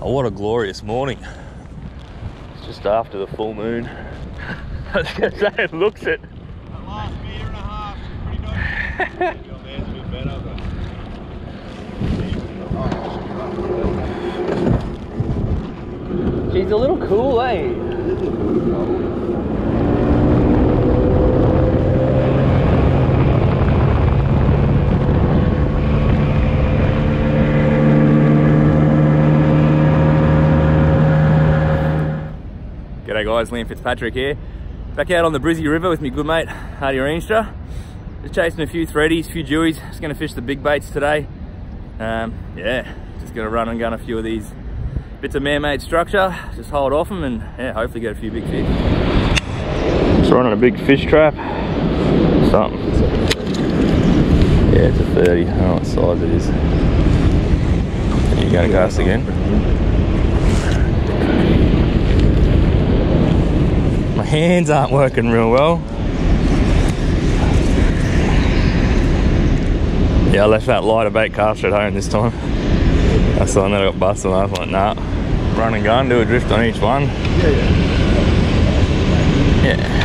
Oh, what a glorious morning. It's just after the full moon. I was going to say, it looks it. That last and a half pretty. She's a little cool, eh? Guys, Liam Fitzpatrick here. Back out on the Brizzy River with my good mate, Artie Rienstra. Just chasing a few threadies, a few dewies. Just gonna fish the big baits today. Um, yeah, just gonna run and gun a few of these bits of man-made structure. Just hold off them and yeah, hopefully get a few big fish. Just running a big fish trap. Something. Yeah, it's a 30. I don't know what size it is. You gonna cast again? Hands aren't working real well. Yeah, I left that lighter bait caster at home this time. That's the one that I got busted. I was like, nah, run and gun, do a drift on each one. Yeah, yeah. Yeah.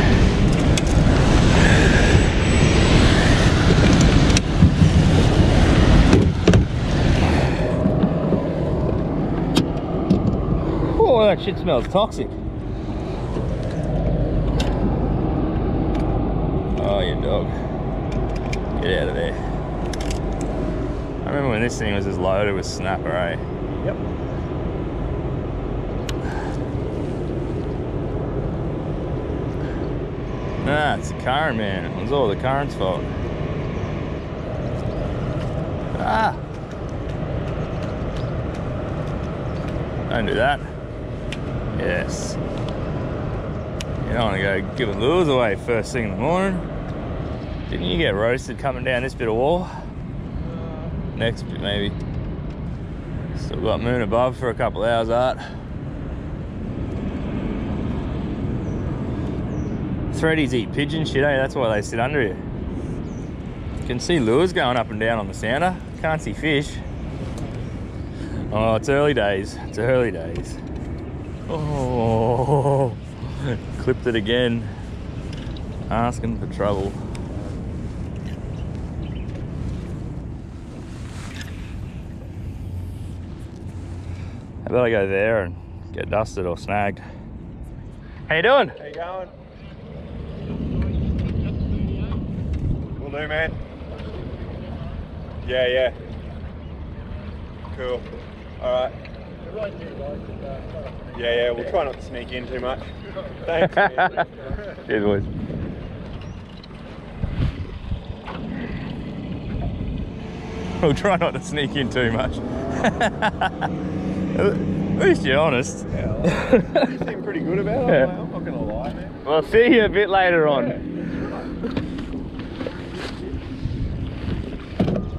Oh, that shit smells toxic. Oh, you dog. Get out of there. I remember when this thing was as loaded with snapper, eh? Yep. Nah, it's the current, man. It was all the current's fault. Ah! Don't do that. Yes. You don't want to go giving lures away first thing in the morning. Didn't you get roasted coming down this bit of wall? Next bit, maybe. Still got moon above for a couple hours, art. Threadies eat pigeon shit, eh? That's why they sit under you. You can see lures going up and down on the sounder. Can't see fish. Oh, it's early days. It's early days. Oh, clipped it again. Asking for trouble. About go there and get dusted or snagged? How you doing? How you going? Will do, man. Yeah, yeah. Cool. All right. Yeah, yeah. We'll try not to sneak in too much. Thanks. Cheers, boys. We'll try not to sneak in too much. At least you're honest. you seem pretty good about it. Yeah. I'm not gonna lie, man. I'll see you a bit later on.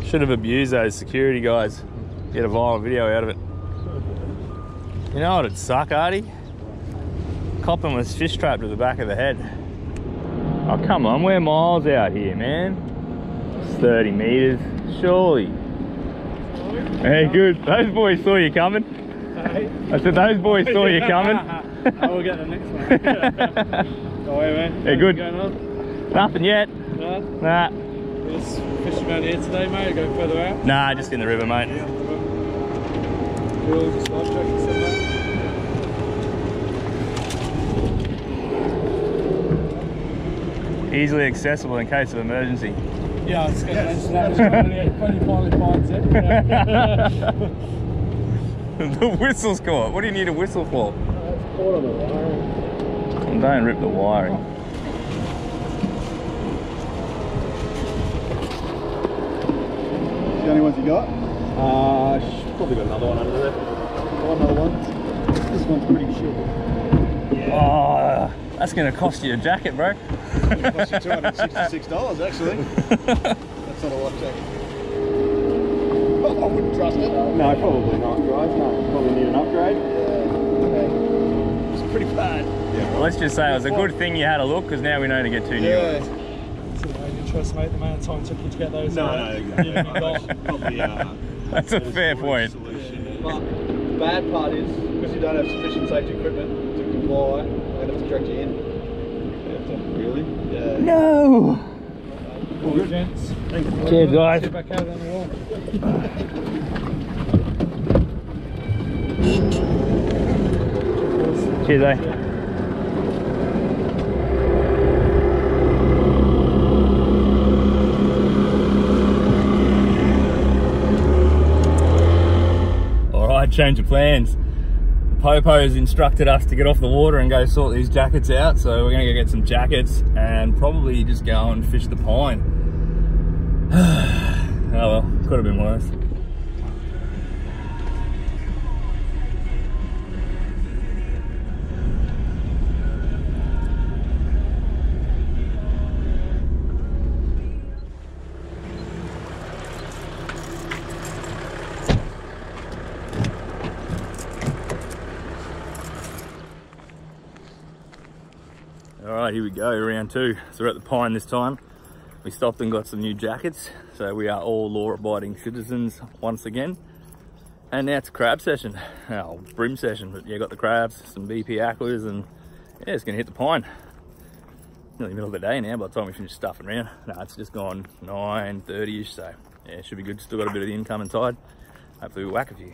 Should have abused those security guys. Get a viral video out of it. You know what? It'd suck, Artie. Copping was fish trapped to the back of the head. Oh, come on. We're miles out here, man. It's 30 meters. Surely. Hey, good. Those boys saw you coming. I said, those boys saw you coming. I will get the next one. oh, hey, man. Hey, good. Going on? Nothing yet. No? Nah. Just fishing around here today, mate. Going further out. Nah, just in the river, mate. Cool. Just live track stuff, mate. Easily accessible in case of emergency. Yeah, I was going to mention that. When he finally finds it. Yeah. the whistle's caught. What do you need a whistle for? It's caught on the wire. Don't rip the wiring. The only ones you got? Uh, probably got another one under there. One other one. This one's pretty short. Oh, that's going to cost you a jacket, bro. It cost you two hundred sixty-six dollars actually. That's not a lot jacket. I wouldn't trust it. No, probably not, guys. No, probably need an upgrade. Yeah. Okay. It's pretty bad. Yeah. Let's just say it was a good thing you had a look because now we know to get two new Yeah. ones. So, mate, trust, mate, the amount of time it took you to get those. No, uh, no, exactly. you got. Probably uh, That's a fair point. solution. But bad part is because you don't have sufficient safety equipment to comply, they have to direct you in. They have to, really? Yeah. No! All good, gents. Cheers, guys. Sit back out on the wall. Cheers, eh? Right, change of plans. Popo has instructed us to get off the water and go sort these jackets out. So we're gonna go get some jackets and probably just go and fish the pine. Oh well, could have been worse. All right, here we go, round two. So we're at the Pine this time. We stopped and got some new jackets. So we are all law-abiding citizens once again. And now it's crab session, oh, bream session. But yeah, got the crabs, some BP aquas, and yeah, it's gonna hit the Pine. Nearly middle of the day now by the time we finish stuffing around. No, it's just gone 9.30ish, so yeah, should be good. Still got a bit of the incoming tide. Hopefully we whack a few.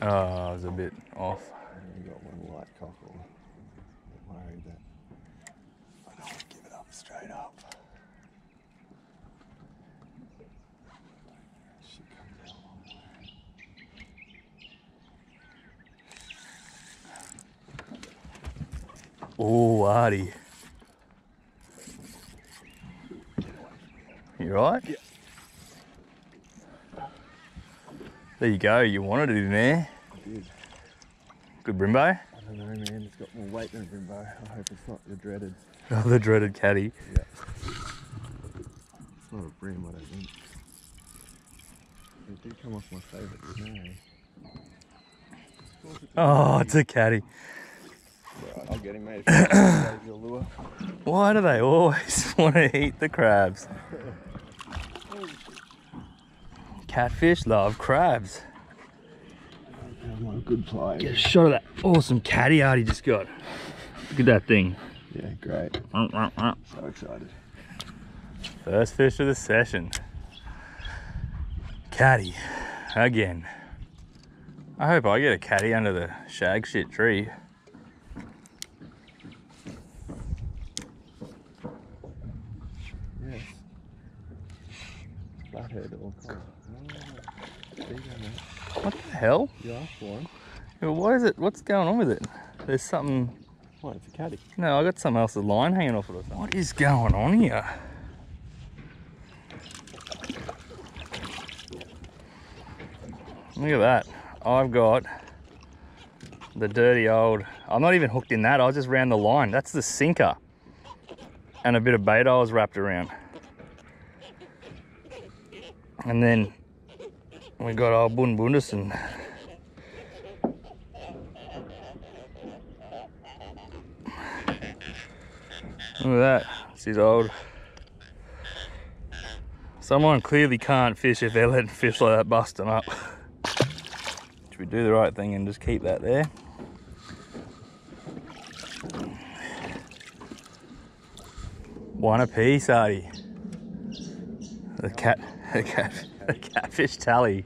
Oh, I was a bit off. You got one light cockle. I'm worried that I don't want to give it up straight up. Should come down a long way. Oh, Artie. You right? Yeah. There you go. You wanted it in there. I did. Good Brimbo. I don't know, man. It's got more weight than a Brimbo. I hope it's not the dreaded. Oh, the dreaded caddy. Yeah. It's not a bream, I don't think. It did come off my favourite today. Oh, it's a caddy. Right, I'll get him, mate. If you your lure. Why do they always want to eat the crabs? Catfish love crabs. Good play. Get a shot of that awesome caddy art he just got. Look at that thing. Yeah, great. So excited. First fish of the session. Caddy. Again. I hope I get a caddy under the shag shit tree. Yes. Flathead or collar. Big one, mate. What the hell? You asked for. Yeah, What is it? What's going on with it? There's something. What? It's a caddy. No, I got something else's line hanging off it or something. What is going on here? Look at that. I've got the dirty old. I'm not even hooked in that. I just ran the line. That's the sinker. And a bit of bait I was wrapped around. And then we got our Bun Bundesen. Look at that. It's his old. Someone clearly can't fish if they're letting fish like that bust them up. Should we do the right thing and just keep that there? One a apiece, Artie. The cat, the cat, catfish tally.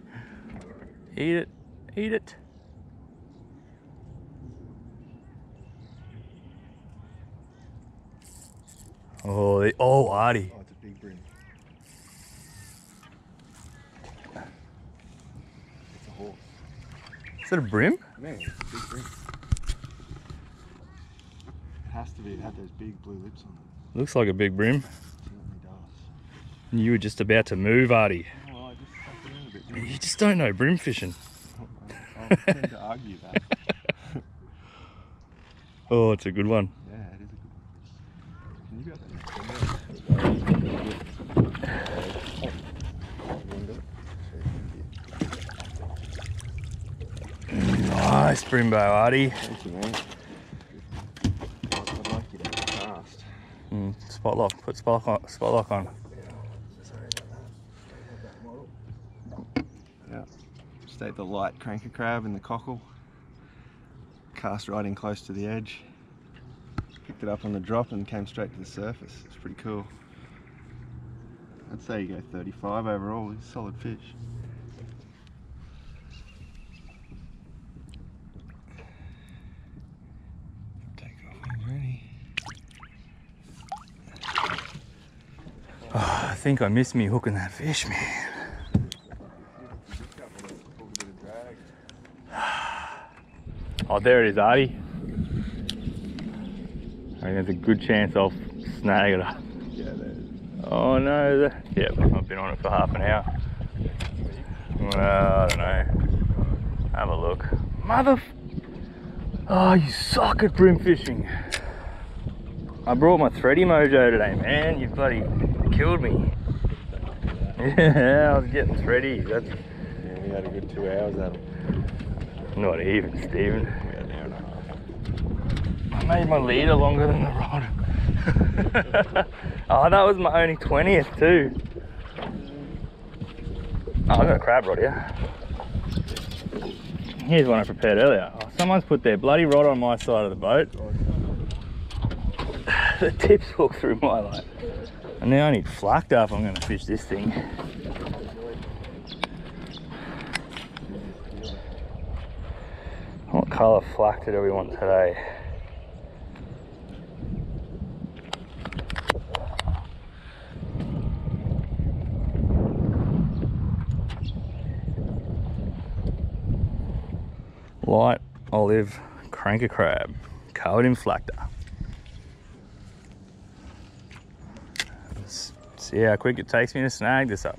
Eat it, eat it. Oh, they, oh, Artie. Oh, it's a big bream. It's a horse. Is that a bream? Man, it's a big bream. It has to be. It had those big blue lips on it. Looks like a big bream. It certainly does. You were just about to move, Artie. Oh, I just sucked it in a bit. You just don't know bream fishing. I tend to argue that. Oh, it's a good one. Yeah, it is a good one. Can you grab? Nice brimbo, Artie. Thank you, man. I'd like you to cast. Mm, spot lock. Put spot lock on. Spot lock on. Yeah. State the light Cranka Crab in the cockle. Cast right in close to the edge. Picked it up on the drop and came straight to the surface. It's pretty cool. I'd say you go 35 overall. A solid fish. Take off ready. Oh, I think I missed me hooking that fish, man. Oh, there it is, Artie. I think there's a good chance I'll snag it up. Yeah, there. Oh no, the, yeah, I've been on it for half an hour. Well, I don't know. Have a look. Mother. Oh, you suck at bream fishing. I brought my thready mojo today, man. You bloody killed me. Yeah, I was getting thready. That's Yeah, we had a good two hours at him. not even, Stephen. We had an hour and a half. I made my leader longer than the rod. oh, that was my only 20th too. Oh, I got a crab rod here. Here's one I prepared earlier. Oh, someone's put their bloody rod on my side of the boat. the tips hook through my line. And now I need flacked up. I'm going to fish this thing. What colour flack did we want today? Light olive Cranka Crab covered in flactor. Let's see how quick it takes me to snag this up.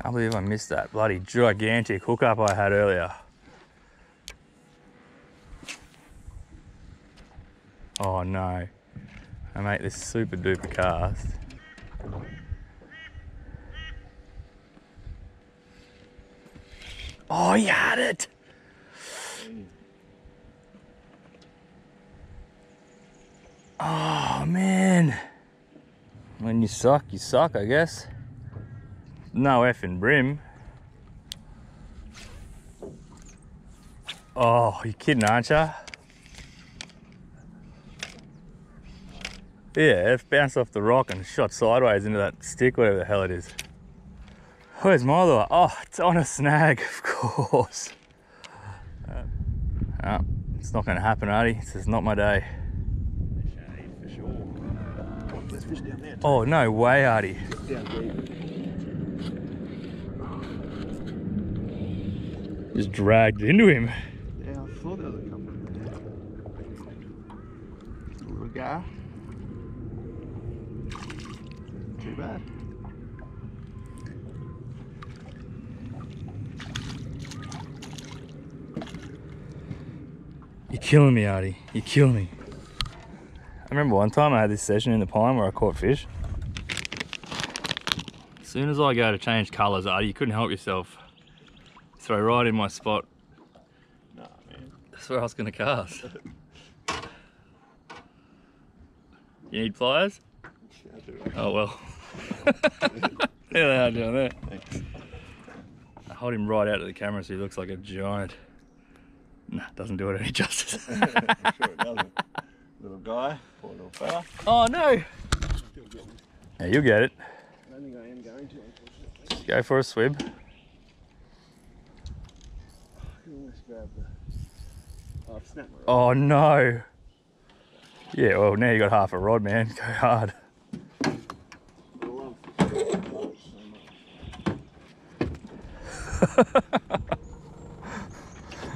Can't believe I missed that bloody gigantic hookup I had earlier. Oh no. I make this super duper cast. Oh, you had it! Oh man. When you suck, you suck, I guess. No effing bream. Oh, you kidding, aren't ya? Yeah, it bounced off the rock and shot sideways into that stick, whatever the hell it is. Where's my lure? Oh, it's on a snag, of course. Uh, no, it's not going to happen, Artie. This is not my day. Shade for sure. There's fish down there. Oh, no way, Artie. Just dragged into him. Yeah, I thought there was a couple in there. A little guy. Too bad. You're killing me, Artie. You're killing me. I remember one time I had this session in the pine where I caught fish. As soon as I go to change colours, Artie, you couldn't help yourself. Throw right in my spot. Nah, man. That's where I was going to cast. You need pliers? I'll do. Oh well. there they are down there. Thanks. I hold him right out of the camera so he looks like a giant. Nah, doesn't do it any justice. I'm sure it doesn't. Little guy, poor little fella. oh no! Yeah, you'll get it. I don't think I am going to, unfortunately. Go for a swim. I can almost grab the. Oh, I've snapped my rod. Oh no! Yeah, well now you got half a rod, man. Go hard.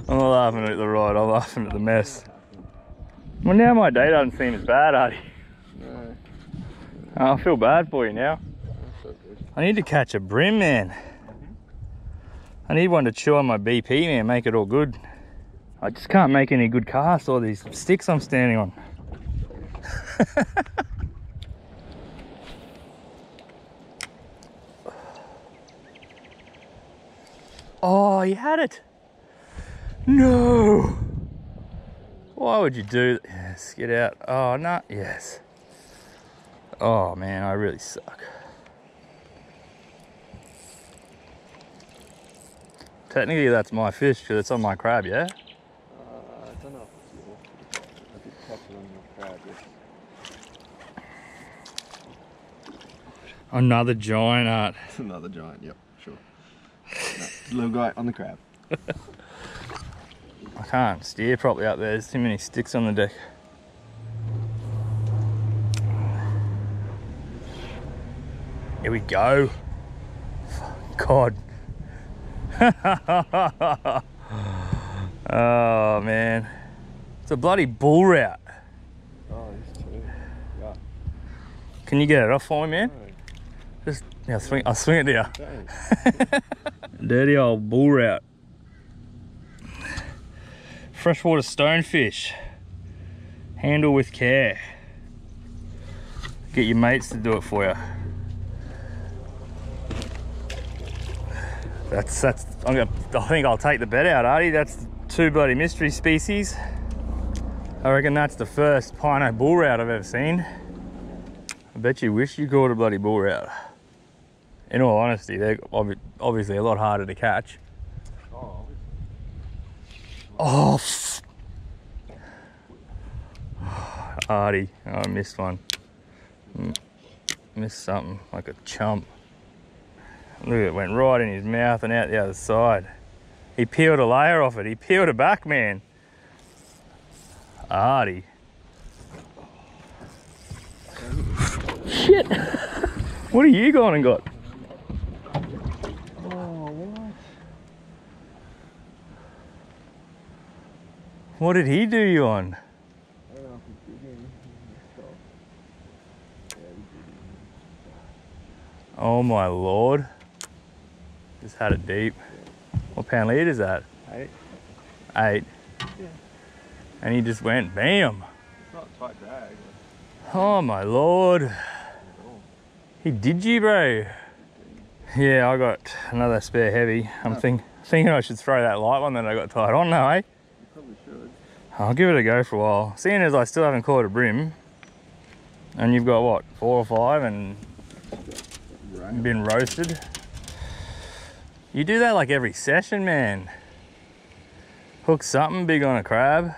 I'm not laughing at the rod, I'm laughing at the mess. Well now my day doesn't seem as bad, Artie. no. I feel bad for you now. So. I need to catch a bream, man. Mm-hmm. I need one to chew on my BP, man, make it all good. I just can't make any good casts or these sticks I'm standing on. oh, he had it. No. Why would you do that? Yes, get out. Oh, no, yes. Oh, man, I really suck. Technically, that's my fish because it's on my crab, yeah? Uh, I don't know if it's yours. I did catch it on your crab, yes. Another giant art. It's another giant, yep, sure. No, little guy on the crab. I can't steer properly up there. There's too many sticks on the deck. Here we go. God. oh man. It's a bloody bullrout. Oh. Yeah. Can you get it off for me, man? No, Just yeah, swing I'll swing it dang. Dirty old bullrout. Freshwater stonefish. Handle with care. Get your mates to do it for you. That's that's. I'm gonna. I think I'll take the bet out, Artie. That's two bloody mystery species. I reckon that's the first pino bullrout I've ever seen. I bet you wish you caught a bloody bullrout. In all honesty, they're obviously a lot harder to catch. Oh, Oh, Artie, I missed one. Mm, Missed something like a chump. Look, it went right in his mouth and out the other side. He peeled a layer off it. He peeled it back, man. Artie. Shit. What are you going and got? What did he do you on? I don't know if he's digging. Stop. Yeah, he's digging. Oh my lord. Just had it deep. What pound lead is that? Hey, Eight. Yeah. And he just went bam. it's not tight drag. Oh my lord. He did you, bro. Yeah, I got another spare heavy. I'm think, thinking I should throw that light one that I got tied on now, eh? You probably should. I'll give it a go for a while. Seeing as I still haven't caught a bream, and you've got what, four or five, and Right. been roasted. You do that like every session, man. Hook something big on a crab.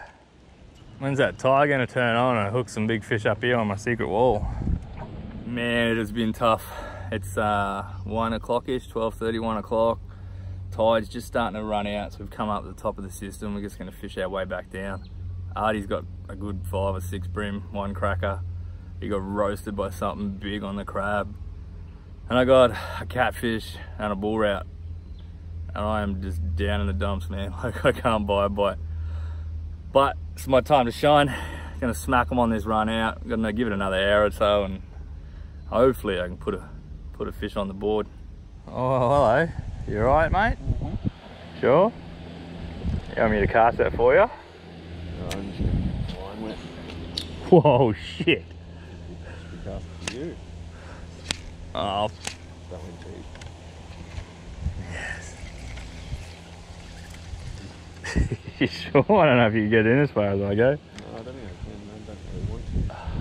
When's that tide gonna turn on and hook some big fish up here on my secret wall? Man, it has been tough. It's uh, one o'clock-ish, 12.30, one o'clock. Tide's just starting to run out, so we've come up to the top of the system. We're just gonna fish our way back down. Artie's got a good five or six bream, one cracker. He got roasted by something big on the crab. And I got a catfish and a bullrout. And I am just down in the dumps, man. Like I can't buy a bite. But it's my time to shine. Gonna smack them on this run out. Gonna give it another hour or so and hopefully I can put a put a fish on the board. Oh, hello. You alright, mate? Mm-hmm. Sure? You want me to cast that for you? No, I'm just gonna line wet Whoa, shit. because of you. Oh, That went deep. you sure? I don't know if you can get in as far as I go. No, I don't think I can. I don't really want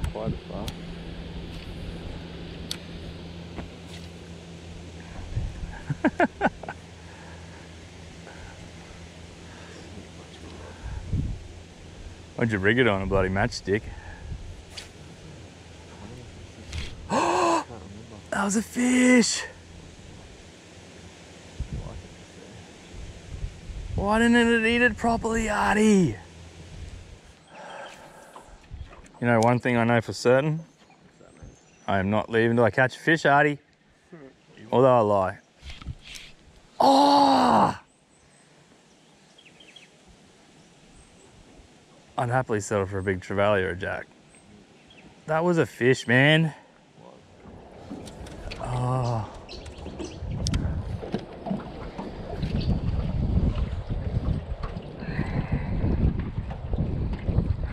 to. Quite as far. Why'd you rig it on a bloody matchstick? I can't remember. That was a fish. Why didn't it eat it properly, Artie? You know one thing I know for certain? I am not leaving till I catch a fish, Artie. Hmm. Although I lie. Unhappily settled for a big Trevally Jack. That was a fish, man. Oh.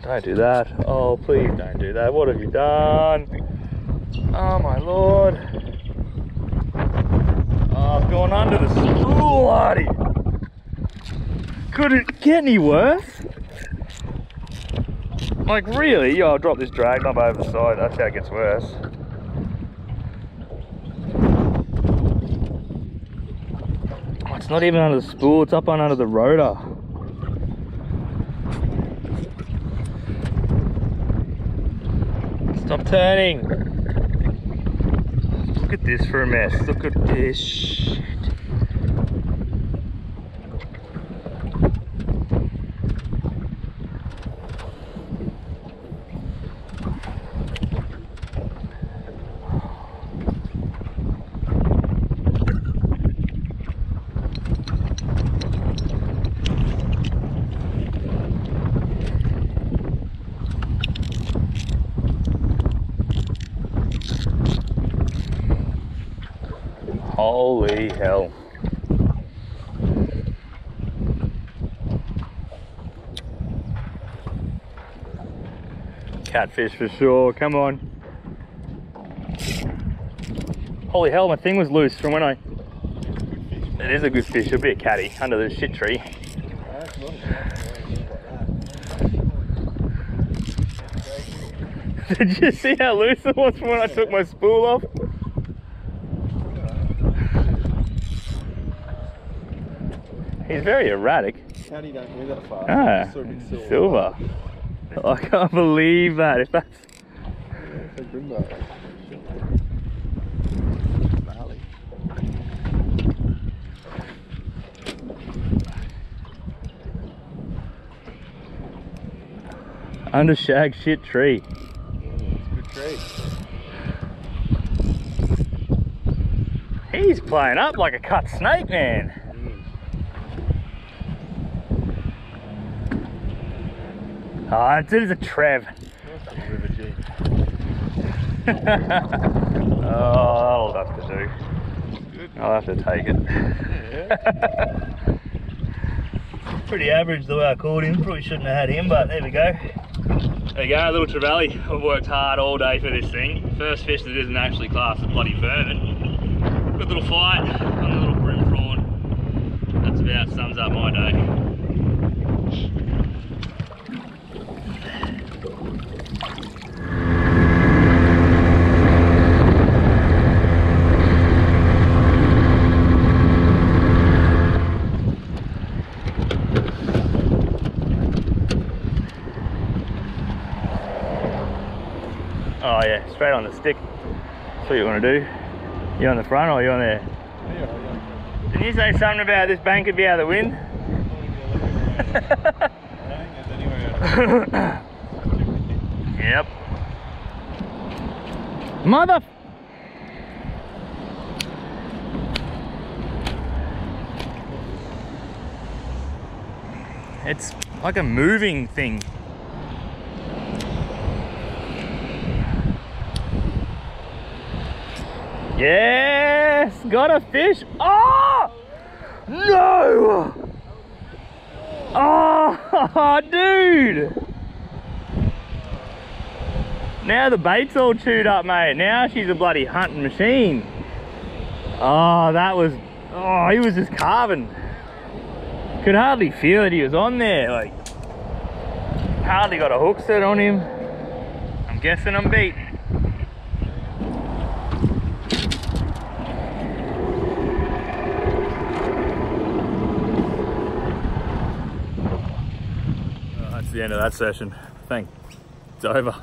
Don't do that. Oh, please don't do that. What have you done? Oh, my Lord. Oh, I've under the stool, Artie. Could it get any worse? Like really? Yeah, I'll drop this drag knob over the side. That's how it gets worse. Oh, it's not even under the spool, it's up on under the rotor. Stop turning. Look at this for a mess. Look at this Hell. Catfish for sure, come on. Holy hell, my thing was loose from when I... It is a good fish, it'll be a caddy under the shit tree. Did you see how loose it was from when I took my spool off? He's very erratic. How do you don't move that fast? Ah, silver. silver. I can't believe that. If that's under shag shit tree. He's playing up like a cut snake, man. Oh, it is a Trev. Oh, that'll have to do. I'll have to take it. Pretty average the way I called him. Probably shouldn't have had him, but there we go. There you go, little Trevally. I've worked hard all day for this thing. First fish that isn't actually classed as bloody vermin. Good little fight on the little brim prawn. That's about sums up my day. Oh yeah, straight on the stick. That's what you want to do. You on the front or you on there? Didn't you say something about this bank could be out of the wind? yep. Mother. It's like a moving thing. Yes, got a fish. Oh, no. Oh, dude. Now the bait's all chewed up, mate. Now she's a bloody hunting machine. Oh, that was, oh, he was just carving. Could hardly feel it, he was on there. Like, hardly got a hook set on him. I'm guessing I'm beat. Oh, that's the end of that session. Thank it's over.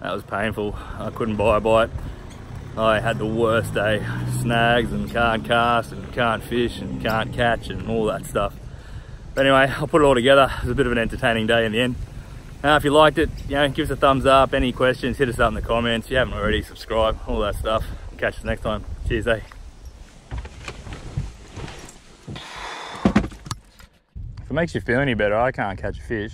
That was painful. I couldn't buy a bite. I had the worst day. Snags and can't cast and can't fish and can't catch and all that stuff. But anyway, I'll put it all together. It was a bit of an entertaining day in the end. Now, if you liked it, you know, give us a thumbs up. Any questions, hit us up in the comments. If you haven't already, subscribe, all that stuff. Catch us next time. Cheers, eh? If it makes you feel any better, I can't catch a fish.